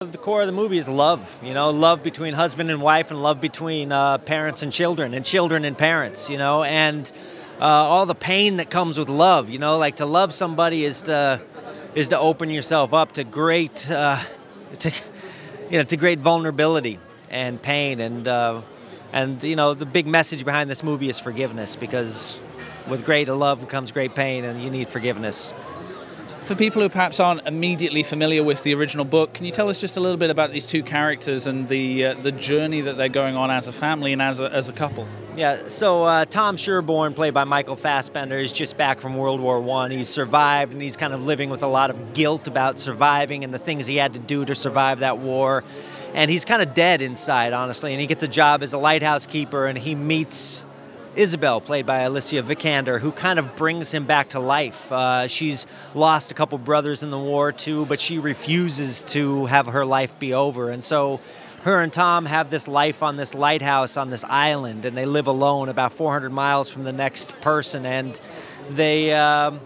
The core of the movie is love, you know, love between husband and wife, and love between uh, parents and children, and children and parents, you know, and uh, all the pain that comes with love, you know, like to love somebody is to is to open yourself up to great, uh, to you know, to great vulnerability and pain, and uh, and you know, the big message behind this movie is forgiveness, because with great love comes great pain, and you need forgiveness. For people who perhaps aren't immediately familiar with the original book, can you tell us just a little bit about these two characters and the uh, the journey that they're going on as a family and as a, as a couple? Yeah, so uh, Tom Sherbourne, played by Michael Fassbender, is just back from World War One. He's survived, and he's kind of living with a lot of guilt about surviving and the things he had to do to survive that war. And he's kind of dead inside, honestly. And he gets a job as a lighthouse keeper, and he meets Isabel, played by Alicia Vikander, who kind of brings him back to life. Uh, she's lost a couple brothers in the war too, but she refuses to have her life be over. And so her and Tom have this life on this lighthouse on this island, and they live alone about 400 miles from the next person. And they. Um,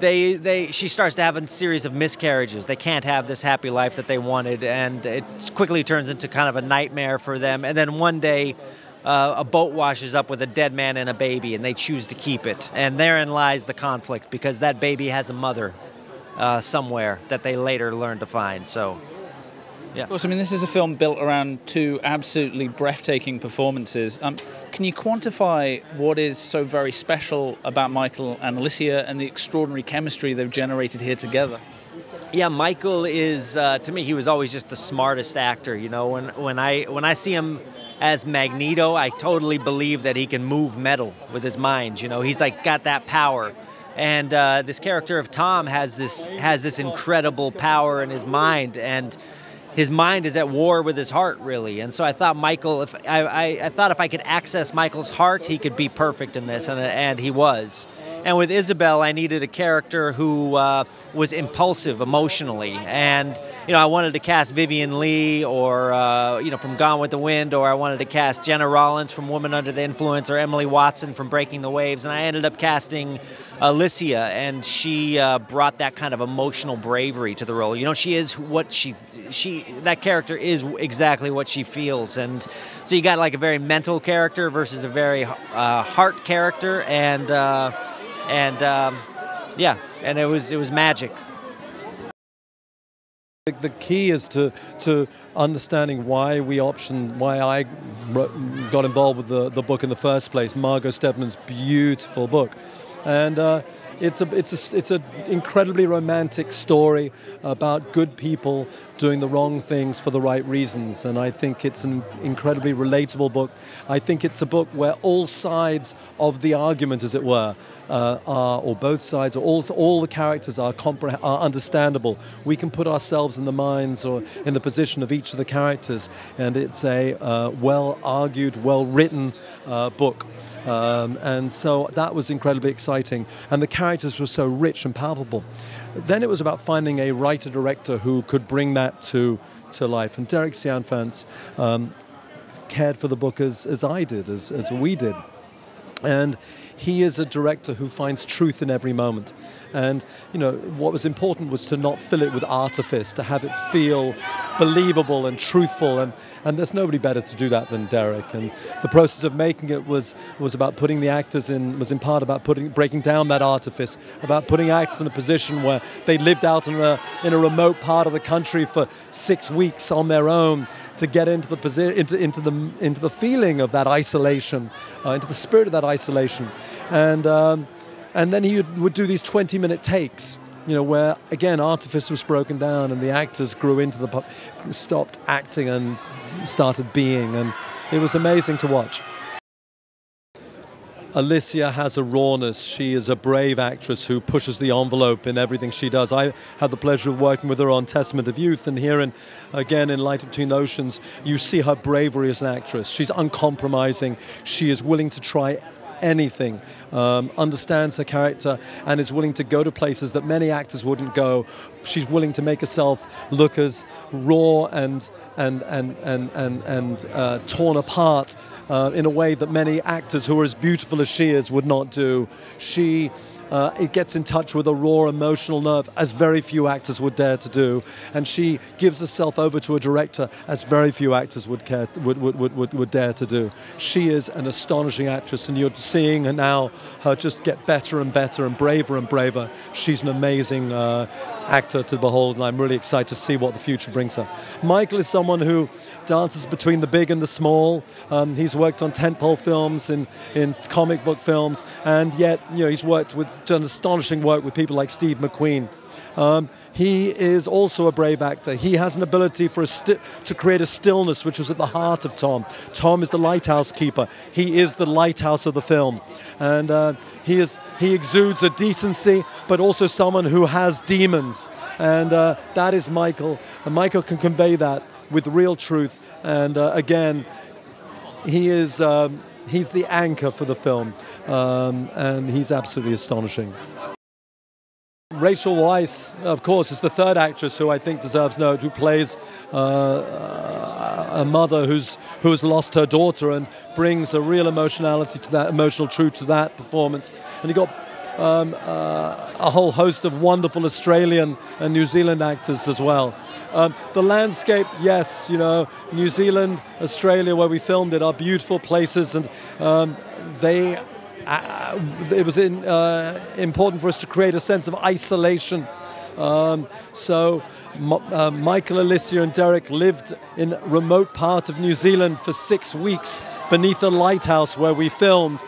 they, they, she starts to have a series of miscarriages. They can't have this happy life that they wanted, and it quickly turns into kind of a nightmare for them. And then one day, uh, a boat washes up with a dead man and a baby, and they choose to keep it. And therein lies the conflict because that baby has a mother uh, somewhere that they later learn to find. So, yeah. Of course, I mean, this is a film built around two absolutely breathtaking performances. Um, can you quantify what is so very special about Michael and Alicia and the extraordinary chemistry they've generated here together? Yeah, Michael is uh, to me. He was always just the smartest actor. You know, when when I when I see him as Magneto, I totally believe that he can move metal with his mind. You know, he's like got that power. And uh, this character of Tom has this has this incredible power in his mind, and his mind is at war with his heart, really. And so I thought Michael, if I, I, I, thought if I could access Michael's heart, he could be perfect in this, and, and he was. And with Isabel, I needed a character who uh, was impulsive emotionally, and you know, I wanted to cast Vivien Leigh, or uh, you know, from Gone with the Wind, or I wanted to cast Gena Rowlands from Woman Under the Influence, or Emily Watson from Breaking the Waves, and I ended up casting Alicia, and she uh, brought that kind of emotional bravery to the role. You know, she is what she she that character is exactly what she feels, and so you got like a very mental character versus a very uh, heart character, and uh, and um, yeah, and it was it was magic. The key is to to understanding why we optioned, why I got involved with the, the book in the first place. Margot Stedman's beautiful book, and. Uh, it's a it's a it's an incredibly romantic story about good people doing the wrong things for the right reasons, and I think it's an incredibly relatable book. I think it's a book where all sides of the argument, as it were, uh, are, or both sides, or all, all the characters are, compre- are understandable. We can put ourselves in the minds or in the position of each of the characters, and it's a uh, well argued, well written uh, book. Um, and so that was incredibly exciting. And the characters were so rich and palpable. Then it was about finding a writer director who could bring that to, to life. And Derek Cianfrance um, cared for the book as, as I did, as, as we did. And he is a director who finds truth in every moment. And you know what was important was to not fill it with artifice, to have it feel believable and truthful. And, and there's nobody better to do that than Derek. And the process of making it was was about putting the actors in was in part about putting breaking down that artifice, about putting actors in a position where they lived out in a in a remote part of the country for six weeks on their own to get into the posi- into, into the into the feeling of that isolation, uh, into the spirit of that isolation, and um, and then he would, would do these 20 minute takes. You know, where again artifice was broken down and the actors grew into the, stopped acting and started being, and it was amazing to watch. Alicia has a rawness. She is a brave actress who pushes the envelope in everything she does. I had the pleasure of working with her on Testament of Youth, and here, in, again, in Light Between Oceans, you see her bravery as an actress. She's uncompromising. She is willing to try anything, um, understands her character, and is willing to go to places that many actors wouldn't go. She's willing to make herself look as raw and and and and and, and uh, torn apart uh, in a way that many actors who are as beautiful as she is would not do. She uh, it gets in touch with a raw emotional nerve, as very few actors would dare to do. And she gives herself over to a director, as very few actors would, care, would, would, would, would, would dare to do. She is an astonishing actress, and you're seeing her now her just get better and better and braver and braver. She's an amazing uh, actor to behold, and I'm really excited to see what the future brings her. Michael is someone who dances between the big and the small. Um, he's worked on tentpole films, in, in comic book films, and yet you know he's worked with done astonishing work with people like Steve McQueen. Um, he is also a brave actor. He has an ability for to create a stillness, which was at the heart of Tom. Tom is the lighthouse keeper. He is the lighthouse of the film, and uh, he is he exudes a decency, but also someone who has demons, and uh, that is Michael. And Michael can convey that with real truth, and uh, again, he is. Um, he's the anchor for the film, um, and he's absolutely astonishing. Rachel Weisz, of course, is the third actress who I think deserves note, who plays uh, a mother who's who has lost her daughter and brings a real emotionality to that, emotional truth to that performance. And you got um, uh, a whole host of wonderful Australian and New Zealand actors as well. Um, the landscape, yes, you know, New Zealand, Australia, where we filmed it, are beautiful places, and um, they uh, it was in, uh, important for us to create a sense of isolation. Um, so uh, Michael, Alicia, and Derek lived in a remote part of New Zealand for six weeks beneath a lighthouse where we filmed.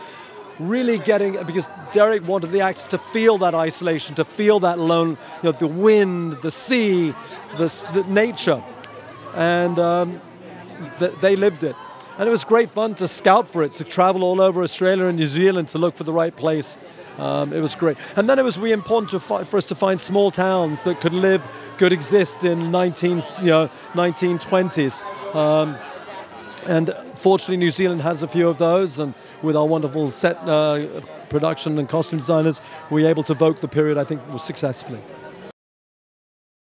Really getting because Derek wanted the actors to feel that isolation, to feel that lone, you know, the wind, the sea, the, the nature, and um, th- they lived it. And it was great fun to scout for it, to travel all over Australia and New Zealand to look for the right place. Um, it was great. And then it was really important fi- for us to find small towns that could live, could exist in 19, you know, 1920s. Um, and fortunately, New Zealand has a few of those, and with our wonderful set uh, production and costume designers, we were able to evoke the period, I think, successfully.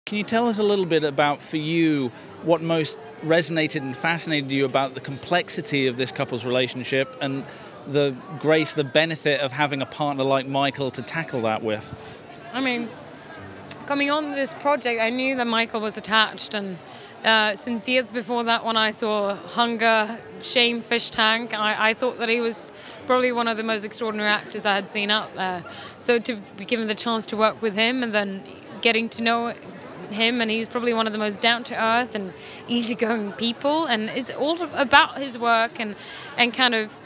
Can you tell us a little bit about, for you, what most resonated and fascinated you about the complexity of this couple's relationship and the grace, the benefit of having a partner like Michael to tackle that with? I mean, coming on this project, I knew that Michael was attached, and uh, since years before that, when I saw Hunger, Shame, Fish Tank, I, I, thought that he was probably one of the most extraordinary actors I had seen out there. So to be given the chance to work with him and then getting to know him, and he's probably one of the most down to earth and easygoing people, and it's all about his work and and kind of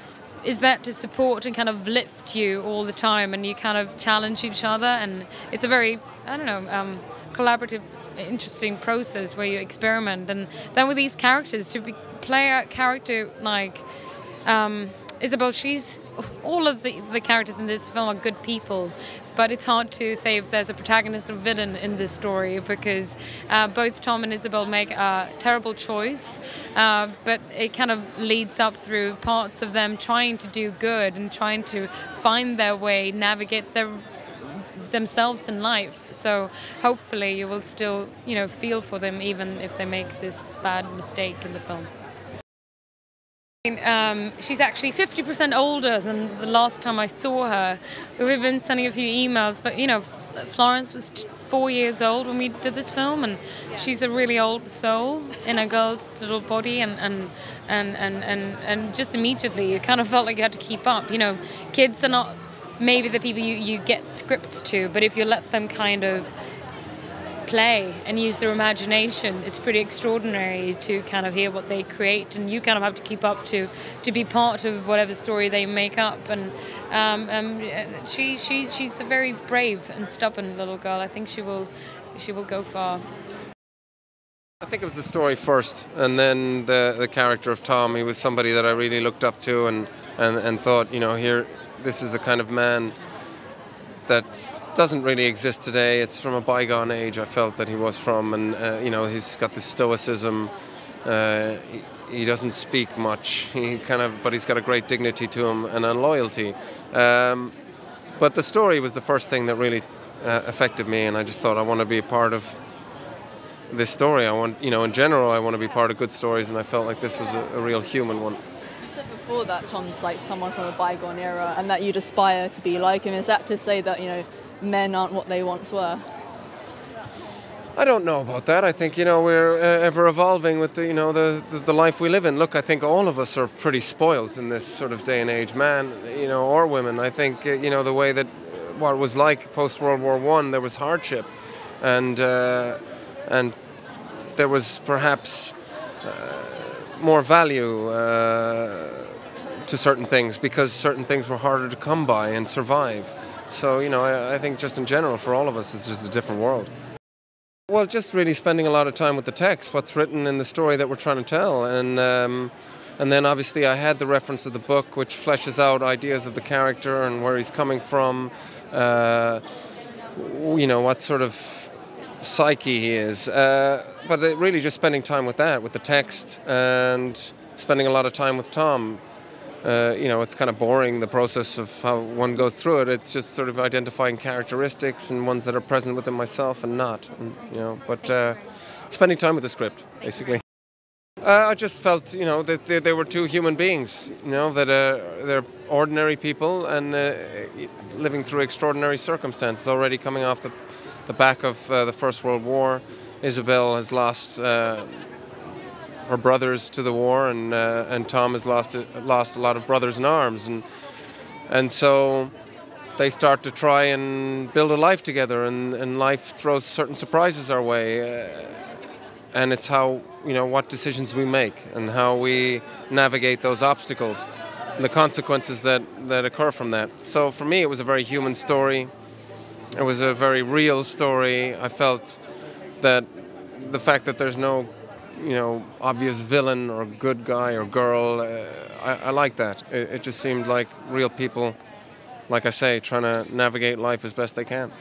is that to support and kind of lift you all the time, and you kind of challenge each other, and it's a very I don't know um, collaborative, interesting process where you experiment, and then with these characters to be, play a character like. Um, Isabel, she's all of the, the characters in this film are good people, but it's hard to say if there's a protagonist or villain in this story because uh, both Tom and Isabel make a terrible choice, uh, but it kind of leads up through parts of them trying to do good and trying to find their way, navigate their themselves in life. So hopefully you will still, you know, feel for them even if they make this bad mistake in the film. Um, she's actually 50% older than the last time I saw her. We've been sending a few emails, but you know, Florence was four years old when we did this film, and she's a really old soul in a girl's little body, and and, and, and, and, and just immediately you kind of felt like you had to keep up. You know, kids are not maybe the people you, you get scripts to, but if you let them kind of play and use their imagination, it's pretty extraordinary to kind of hear what they create, and you kind of have to keep up to to be part of whatever story they make up. And um, um, she she she's a very brave and stubborn little girl. I think she will she will go far. I think it was the story first, and then the the character of Tom. He was somebody that I really looked up to, and and, and thought, you know, here, this is the kind of man that doesn't really exist today. It's from a bygone age. I felt that he was from, and uh, you know, he's got this stoicism. Uh, he, he, doesn't speak much. He kind of, but he's got a great dignity to him and a loyalty. Um, but the story was the first thing that really uh, affected me, and I just thought I want to be a part of this story. I want, you know, in general, I want to be part of good stories, and I felt like this was a, a real human one. So said before that Tom's like someone from a bygone era, and that you'd aspire to be like him. Is that to say that you know men aren't what they once were? I don't know about that. I think you know we're uh, ever evolving with the you know the, the, the life we live in. Look, I think all of us are pretty spoilt in this sort of day and age, man, you know, or women. I think uh, you know the way that uh, what was like post World War One, there was hardship, and uh, and there was perhaps uh, more value uh, to certain things because certain things were harder to come by and survive. So you know, I, I think just in general for all of us, it's just a different world. Well, just really spending a lot of time with the text, what's written in the story that we're trying to tell, and um, and then obviously I had the reference of the book, which fleshes out ideas of the character and where he's coming from, uh, you know, what sort of psyche he is. Uh, but really just spending time with that, with the text, and spending a lot of time with Tom. Uh, you know, it's kind of boring the process of how one goes through it. It's just sort of identifying characteristics and ones that are present within myself and not. And, you know, but uh, spending time with the script, basically. Uh, I just felt, you know, that they, they were two human beings. You know, that uh, they're ordinary people and uh, living through extraordinary circumstances. Already coming off the the back of uh, the First World War, Isabel has lost her brothers to the war, and uh, and Tom has lost lost a lot of brothers in arms, and and so they start to try and build a life together, and, and life throws certain surprises our way, uh, and it's how you know what decisions we make and how we navigate those obstacles, and the consequences that that occur from that. So for me, it was a very human story. It was a very real story. I felt that the fact that there's no you know, obvious villain or good guy or girl. Uh, I, I, like that. It, it just seemed like real people, like I say, trying to navigate life as best they can.